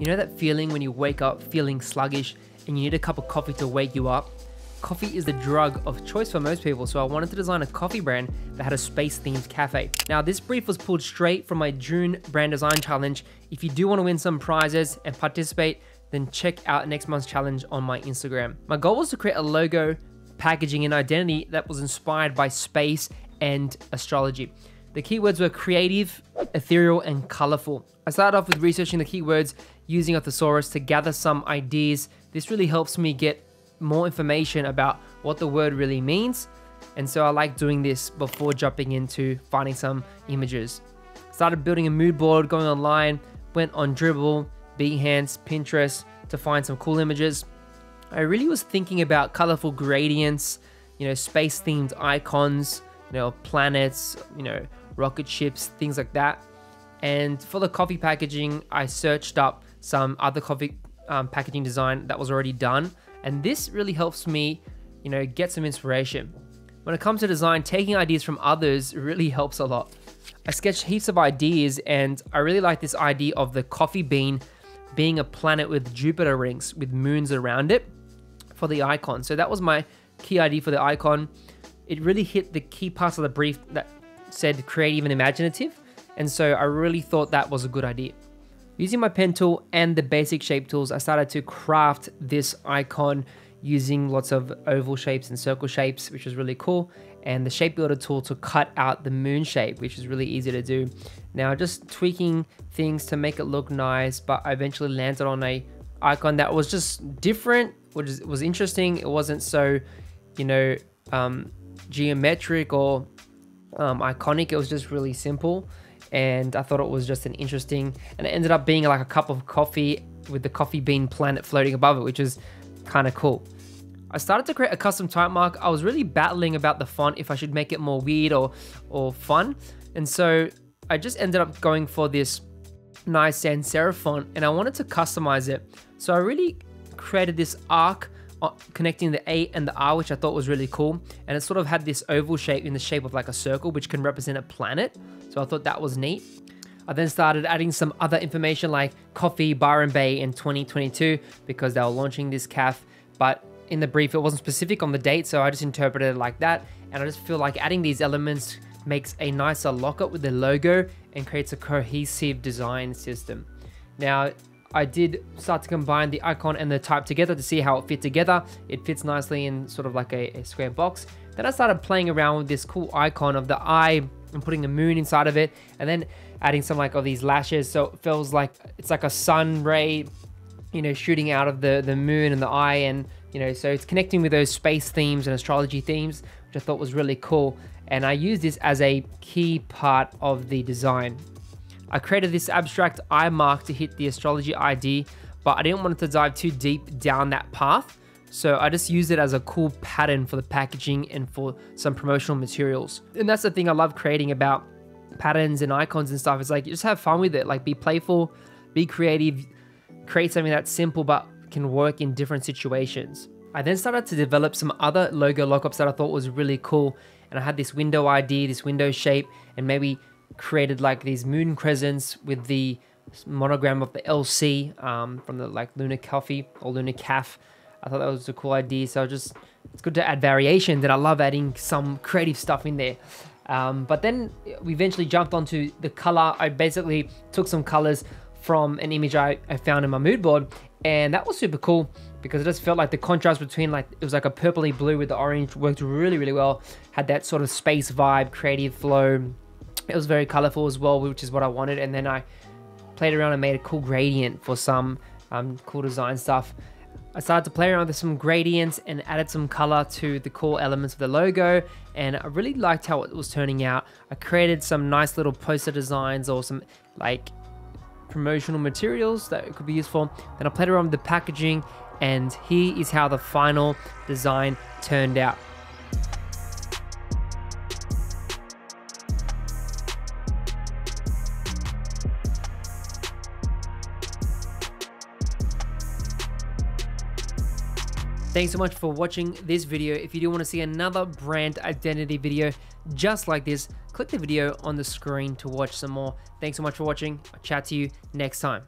You know that feeling when you wake up feeling sluggish and you need a cup of coffee to wake you up? Coffee is the drug of choice for most people, so I wanted to design a coffee brand that had a space themed cafe. Now, this brief was pulled straight from my June brand design challenge. If you do want to win some prizes and participate, then check out next month's challenge on my Instagram. My goal was to create a logo, packaging, and identity that was inspired by space and astrology. The keywords were creative, ethereal, and colorful. I started off with researching the keywords using a thesaurus to gather some ideas. This really helps me get more information about what the word really means. And so I like doing this before jumping into finding some images. Started building a mood board, going online, went on Dribbble, Behance, Pinterest to find some cool images. I really was thinking about colorful gradients, you know, space themed icons, you know, planets, you know, rocket ships, things like that. And for the coffee packaging, I searched up some other coffee um, packaging design that was already done. And this really helps me, you know, get some inspiration. When it comes to design, taking ideas from others really helps a lot. I sketched heaps of ideas and I really like this idea of the coffee bean being a planet with Jupiter rings with moons around it for the icon. So that was my key idea for the icon. It really hit the key parts of the brief that said creative and imaginative. And so I really thought that was a good idea. Using my pen tool and the basic shape tools, I started to craft this icon using lots of oval shapes and circle shapes, which was really cool. And the shape builder tool to cut out the moon shape, which is really easy to do. Now just tweaking things to make it look nice, but I eventually landed on a icon that was just different, which was interesting. It wasn't so, you know, um, geometric or um, iconic. It was just really simple. And I thought it was just an interesting, and it ended up being like a cup of coffee with the coffee bean planet floating above it, which is kind of cool. I started to create a custom type mark. I was really battling about the font if I should make it more weird or, or fun. And so I just ended up going for this nice sans serif font and I wanted to customize it. So I really created this arc Uh, connecting the A and the R, which I thought was really cool. And it sort of had this oval shape in the shape of like a circle, which can represent a planet. So I thought that was neat. I then started adding some other information like coffee, Byron Bay in 2022 because they were launching this calf. But in the brief, it wasn't specific on the date, so I just interpreted it like that. And I just feel like adding these elements makes a nicer lockup with the logo and creates a cohesive design system. Now, I did start to combine the icon and the type together to see how it fit together. It fits nicely in sort of like a, a square box. Then I started playing around with this cool icon of the eye and putting a moon inside of it and then adding some like of these lashes so it feels like it's like a sun ray you know shooting out of the the moon and the eye and you know so it's connecting with those space themes and astrology themes which i thought was really cool and i used this as a key part of the design I created this abstract eye mark to hit the astrology ID, but I didn't want to dive too deep down that path. So I just used it as a cool pattern for the packaging and for some promotional materials. And that's the thing I love creating about patterns and icons and stuff. It's like, just have fun with it. Like be playful, be creative, create something that's simple, but can work in different situations. I then started to develop some other logo lockups that I thought was really cool. And I had this window ID, this window shape, and maybe created like these moon crescents with the monogram of the LC um, from the like Lunar Coffee or Lunar Calf. I thought that was a cool idea. So just it's good to add variation. That I love adding some creative stuff in there. Um, but then we eventually jumped onto the color. I basically took some colors from an image I, I found in my mood board, and that was super cool because it just felt like the contrast between like it was like a purpley blue with the orange worked really really well. Had that sort of space vibe, creative flow, it was very colorful as well, which is what I wanted. And then I played around and made a cool gradient for some um, cool design stuff. I started to play around with some gradients and added some color to the core elements of the logo and I really liked how it was turning out. I created some nice little poster designs or some like promotional materials that could be useful. Then I played around with the packaging and here is how the final design turned out. Thanks so much for watching this video. If you do want to see another brand identity video just like this, click the video on the screen to watch some more. Thanks so much for watching. I'll chat to you next time.